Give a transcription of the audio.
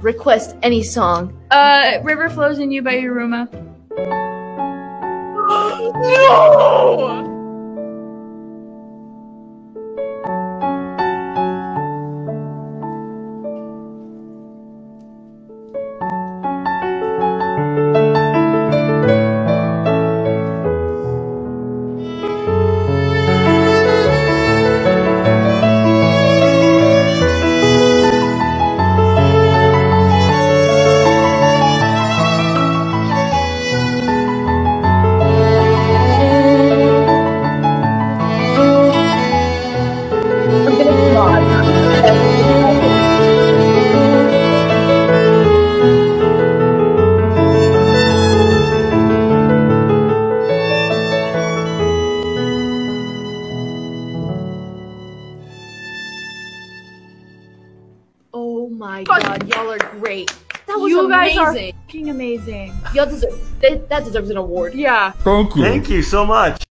request any song. Uh, River Flows in You by Yiruma. No! Oh my Fuck. god, y'all are great. That was You guys are amazing. fucking amazing. Y'all deserve that, that deserves an award. Yeah. Thank you. Thank you so much.